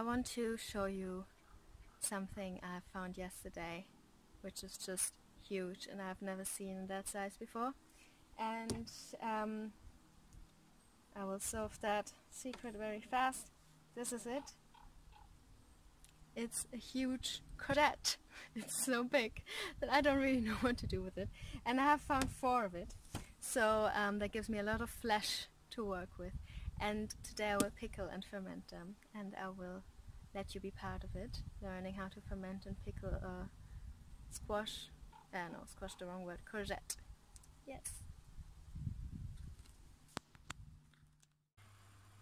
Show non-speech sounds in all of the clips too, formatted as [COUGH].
I want to show you something I found yesterday, which is just huge and I've never seen that size before. And um, I will solve that secret very fast. This is it. It's a huge courgette. [LAUGHS] It's so big that I don't really [LAUGHS] know what to do with it. And I have found four of it. So um, that gives me a lot of flesh to work with and today I will pickle and ferment them and I will let you be part of it, learning how to ferment and pickle a squash, uh, no, squash the wrong word, courgette. Yes.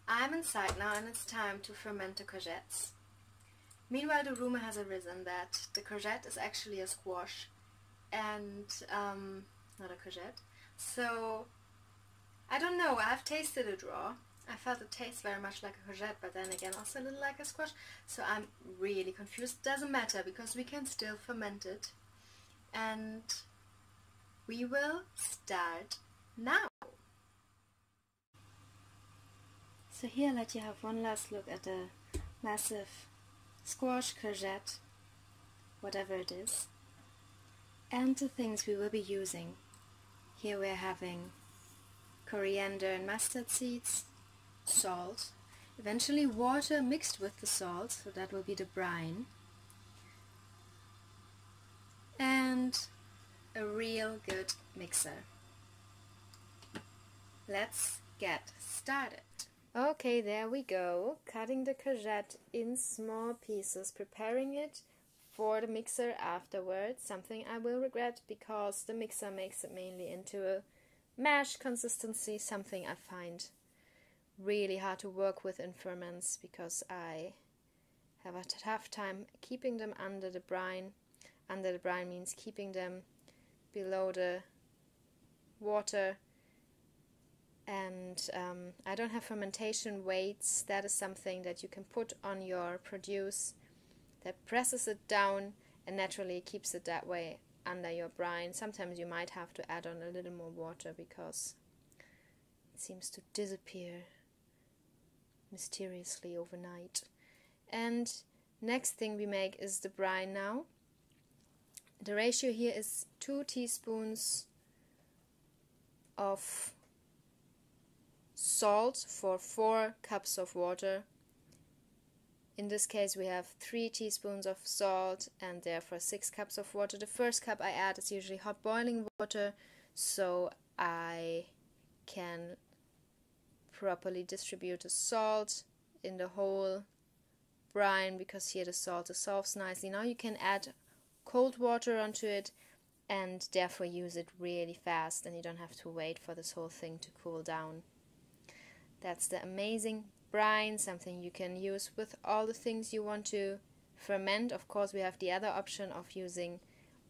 I'm inside now and it's time to ferment the courgettes. Meanwhile the rumor has arisen that the courgette is actually a squash and um, not a courgette. So I don't know, I've tasted it raw I felt it tastes very much like a courgette, but then again also a little like a squash. So I'm really confused. Doesn't matter because we can still ferment it. And we will start now. So here let you have one last look at the massive squash, courgette, whatever it is. And the things we will be using. Here we're having coriander and mustard seeds, salt, eventually water mixed with the salt, so that will be the brine, and a real good mixer. Let's get started. Okay, there we go. Cutting the courgette in small pieces, preparing it for the mixer afterwards. Something I will regret because the mixer makes it mainly into a mash consistency, something I find really hard to work with in ferments because I have a tough time keeping them under the brine. Under the brine means keeping them below the water and um, I don't have fermentation weights. That is something that you can put on your produce that presses it down and naturally keeps it that way under your brine. Sometimes you might have to add on a little more water because it seems to disappear mysteriously overnight. And next thing we make is the brine now. The ratio here is 2 teaspoons of salt for 4 cups of water. In this case we have 3 teaspoons of salt and therefore 6 cups of water. The first cup I add is usually hot boiling water so I can properly distribute the salt in the whole brine because here the salt dissolves nicely. Now you can add cold water onto it and therefore use it really fast and you don't have to wait for this whole thing to cool down. That's the amazing brine, something you can use with all the things you want to ferment. Of course, we have the other option of using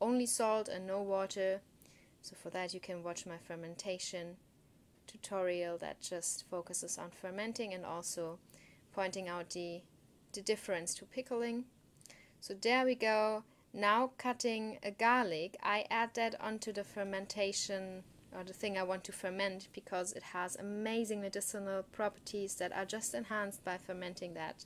only salt and no water. So for that you can watch my fermentation tutorial that just focuses on fermenting and also pointing out the, the difference to pickling. So there we go. Now cutting a garlic, I add that onto the fermentation or the thing I want to ferment because it has amazing medicinal properties that are just enhanced by fermenting that.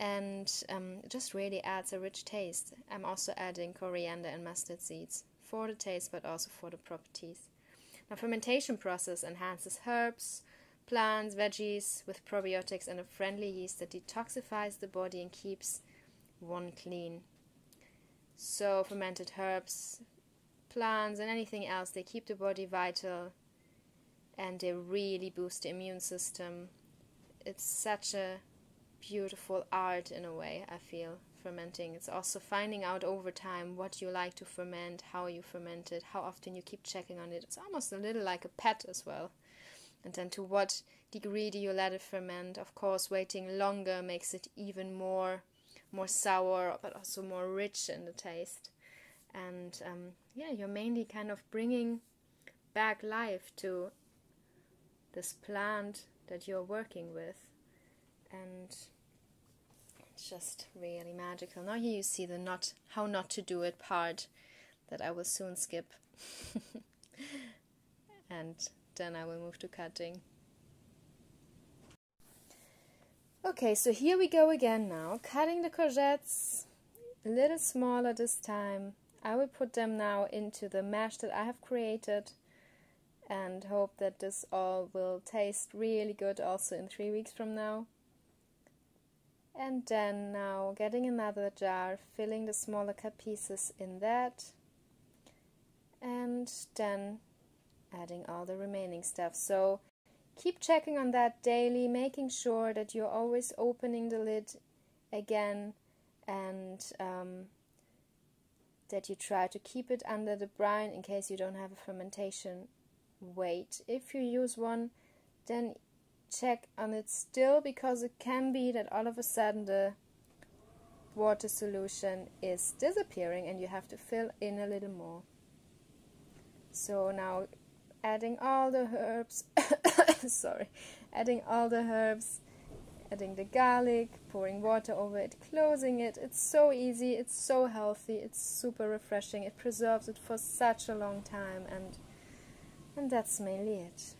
And um, it just really adds a rich taste. I'm also adding coriander and mustard seeds for the taste but also for the properties. Now, fermentation process enhances herbs, plants, veggies with probiotics and a friendly yeast that detoxifies the body and keeps one clean. So, fermented herbs, plants, and anything else, they keep the body vital and they really boost the immune system. It's such a beautiful art in a way, I feel fermenting. It's also finding out over time what you like to ferment, how you ferment it, how often you keep checking on it. It's almost a little like a pet as well. And then to what degree do you let it ferment? Of course, waiting longer makes it even more more sour, but also more rich in the taste. And um, yeah, you're mainly kind of bringing back life to this plant that you're working with. And just really magical. Now here you see the not how not to do it part that I will soon skip. [LAUGHS] and then I will move to cutting. Okay, so here we go again now, cutting the courgettes a little smaller this time. I will put them now into the mash that I have created and hope that this all will taste really good also in three weeks from now. And then now getting another jar, filling the smaller cut pieces in that, and then adding all the remaining stuff. So keep checking on that daily, making sure that you're always opening the lid again and um, that you try to keep it under the brine in case you don't have a fermentation weight. If you use one, then check on it still because it can be that all of a sudden the water solution is disappearing and you have to fill in a little more. So now adding all the herbs, [COUGHS] sorry, adding all the herbs adding the garlic, pouring water over it, closing it. It's so easy, it's so healthy, it's super refreshing. It preserves it for such a long time and and that's mainly it.